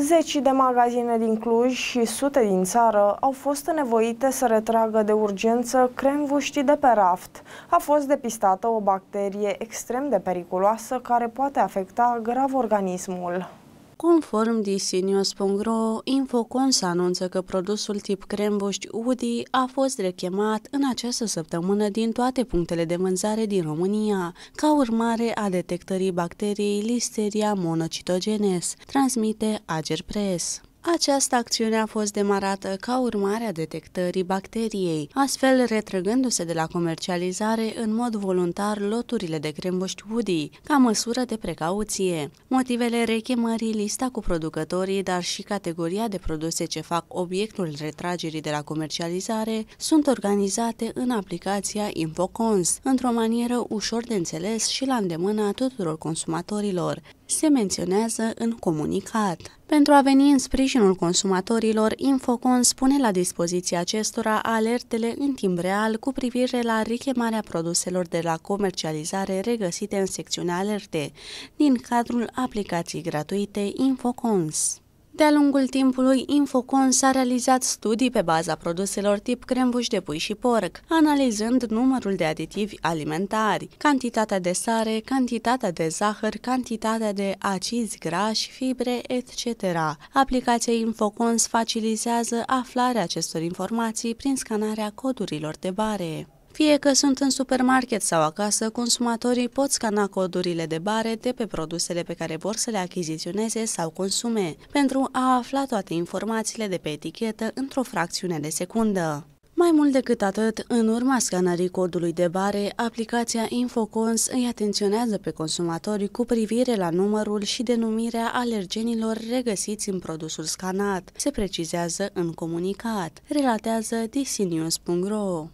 Zeci de magazine din Cluj și sute din țară au fost nevoite să retragă de urgență cremvuștii de pe raft. A fost depistată o bacterie extrem de periculoasă care poate afecta grav organismul. Conform disinios.ro, Infocons anunță că produsul tip crembuști Udi a fost rechemat în această săptămână din toate punctele de vânzare din România, ca urmare a detectării bacteriei Listeria monocitogenes, transmite Ager Press. Această acțiune a fost demarată ca urmare a detectării bacteriei, astfel retrăgându-se de la comercializare în mod voluntar loturile de crembuști Woody, ca măsură de precauție. Motivele rechemării, lista cu producătorii, dar și categoria de produse ce fac obiectul retragerii de la comercializare sunt organizate în aplicația InfoCons, într-o manieră ușor de înțeles și la îndemâna tuturor consumatorilor, se menționează în comunicat. Pentru a veni în sprijinul consumatorilor, Infocon spune la dispoziția acestora alertele în timp real cu privire la rechemarea produselor de la comercializare regăsite în secțiunea alerte, din cadrul aplicației gratuite Infocons. De-a lungul timpului, Infocon s-a realizat studii pe baza produselor tip crembuș de pui și porc, analizând numărul de aditivi alimentari, cantitatea de sare, cantitatea de zahăr, cantitatea de acizi grași, fibre, etc. Aplicația Infocons facilitează aflarea acestor informații prin scanarea codurilor de bare. Fie că sunt în supermarket sau acasă, consumatorii pot scana codurile de bare de pe produsele pe care vor să le achiziționeze sau consume, pentru a afla toate informațiile de pe etichetă într-o fracțiune de secundă. Mai mult decât atât, în urma scanării codului de bare, aplicația Infocons îi atenționează pe consumatori cu privire la numărul și denumirea alergenilor regăsiți în produsul scanat, se precizează în comunicat, relatează dcnews.ro.